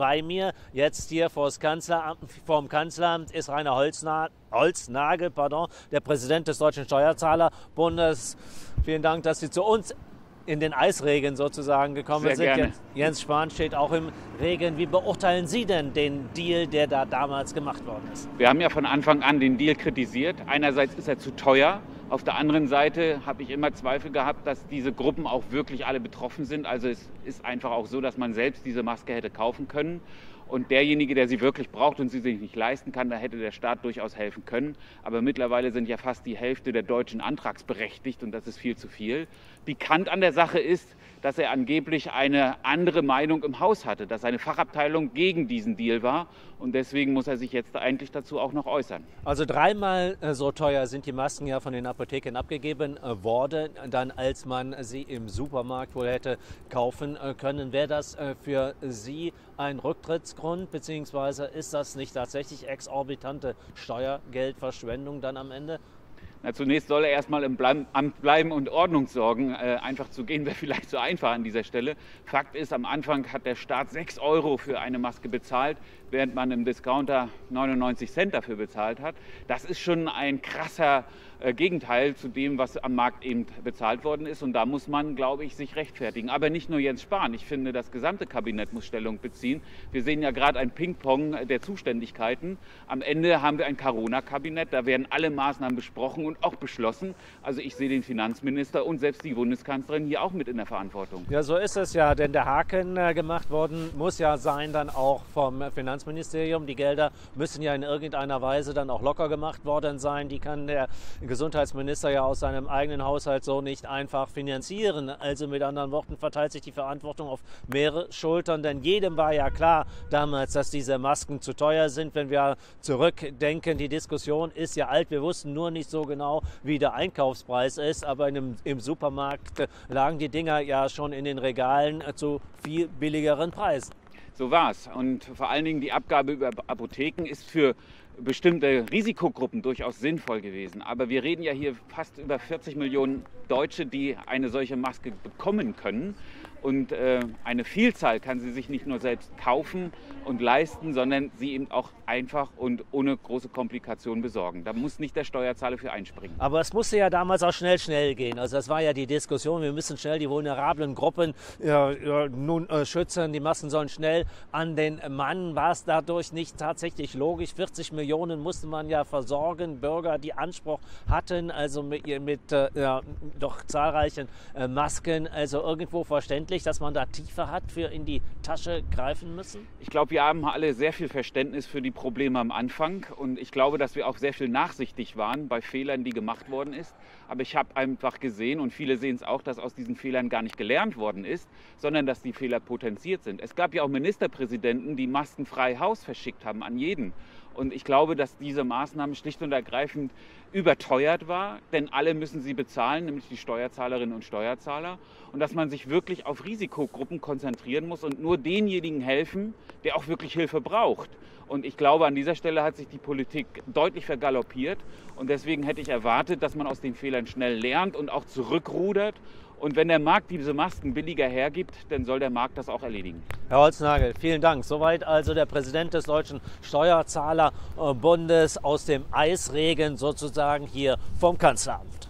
bei mir. Jetzt hier vor dem Kanzleramt ist Rainer Holzna Holznagel, pardon, der Präsident des Deutschen Steuerzahlerbundes. Vielen Dank, dass Sie zu uns in den Eisregen sozusagen gekommen Sehr sind. gerne. Jens Spahn steht auch im Regen. Wie beurteilen Sie denn den Deal, der da damals gemacht worden ist? Wir haben ja von Anfang an den Deal kritisiert. Einerseits ist er zu teuer. Auf der anderen Seite habe ich immer Zweifel gehabt, dass diese Gruppen auch wirklich alle betroffen sind. Also es ist einfach auch so, dass man selbst diese Maske hätte kaufen können. Und derjenige, der sie wirklich braucht und sie sich nicht leisten kann, da hätte der Staat durchaus helfen können. Aber mittlerweile sind ja fast die Hälfte der Deutschen antragsberechtigt und das ist viel zu viel. Pikant an der Sache ist, dass er angeblich eine andere Meinung im Haus hatte, dass seine Fachabteilung gegen diesen Deal war. Und deswegen muss er sich jetzt eigentlich dazu auch noch äußern. Also dreimal äh, so teuer sind die Masken ja von den Apotheken abgegeben äh, worden, dann als man sie im Supermarkt wohl hätte kaufen äh, können. Wäre das für Sie ein Rücktrittsgrund, beziehungsweise ist das nicht tatsächlich exorbitante Steuergeldverschwendung dann am Ende? Na, zunächst soll er erstmal im Amt bleiben und Ordnung sorgen. Äh, einfach zu gehen wäre vielleicht zu einfach an dieser Stelle. Fakt ist, am Anfang hat der Staat 6 Euro für eine Maske bezahlt, während man im Discounter 99 Cent dafür bezahlt hat. Das ist schon ein krasser äh, Gegenteil zu dem, was am Markt eben bezahlt worden ist. Und da muss man, glaube ich, sich rechtfertigen. Aber nicht nur Jens Spahn. Ich finde, das gesamte Kabinett muss Stellung beziehen. Wir sehen ja gerade ein Ping-Pong der Zuständigkeiten. Am Ende haben wir ein Corona-Kabinett. Da werden alle Maßnahmen besprochen und auch beschlossen. Also ich sehe den Finanzminister und selbst die Bundeskanzlerin hier auch mit in der Verantwortung. Ja, so ist es ja. Denn der Haken äh, gemacht worden muss ja sein dann auch vom Finanzministerium. Die Gelder müssen ja in irgendeiner Weise dann auch locker gemacht worden sein. Die kann der Gesundheitsminister ja aus seinem eigenen Haushalt so nicht einfach finanzieren. Also mit anderen Worten verteilt sich die Verantwortung auf mehrere Schultern, denn jedem war ja klar damals, dass diese Masken zu teuer sind. Wenn wir zurückdenken, die Diskussion ist ja alt. Wir wussten nur nicht so genau, wie der Einkaufspreis ist, aber einem, im Supermarkt lagen die Dinger ja schon in den Regalen zu viel billigeren Preisen. So war es. Und vor allen Dingen die Abgabe über Apotheken ist für bestimmte Risikogruppen durchaus sinnvoll gewesen. Aber wir reden ja hier fast über 40 Millionen Deutsche, die eine solche Maske bekommen können. Und äh, eine Vielzahl kann sie sich nicht nur selbst kaufen und leisten, sondern sie eben auch einfach und ohne große Komplikationen besorgen. Da muss nicht der Steuerzahler für einspringen. Aber es musste ja damals auch schnell, schnell gehen. Also das war ja die Diskussion, wir müssen schnell die vulnerablen Gruppen äh, nun äh, schützen. Die Massen sollen schnell an den Mann. War es dadurch nicht tatsächlich logisch? 40 Millionen musste man ja versorgen. Bürger, die Anspruch hatten, also mit, mit äh, doch zahlreichen äh, Masken. Also irgendwo verständlich, dass man da tiefer hat für in die Tasche greifen müssen? Ich glaube, wir haben alle sehr viel Verständnis für die Probleme am Anfang und ich glaube, dass wir auch sehr viel nachsichtig waren bei Fehlern, die gemacht worden ist. Aber ich habe einfach gesehen und viele sehen es auch, dass aus diesen Fehlern gar nicht gelernt worden ist, sondern dass die Fehler potenziert sind. Es gab ja auch Ministerpräsidenten, die maskenfrei Haus verschickt haben an jeden. Und ich glaube, dass diese Maßnahme schlicht und ergreifend überteuert war, denn alle müssen sie bezahlen, nämlich die Steuerzahlerinnen und Steuerzahler. Und dass man sich wirklich auf Risikogruppen konzentrieren muss und nur denjenigen helfen, der auch wirklich Hilfe braucht. Und ich glaube, an dieser Stelle hat sich die Politik deutlich vergaloppiert. Und deswegen hätte ich erwartet, dass man aus den Fehlern schnell lernt und auch zurückrudert und wenn der Markt diese Masken billiger hergibt, dann soll der Markt das auch erledigen. Herr Holznagel, vielen Dank. Soweit also der Präsident des Deutschen Steuerzahlerbundes aus dem Eisregen sozusagen hier vom Kanzleramt.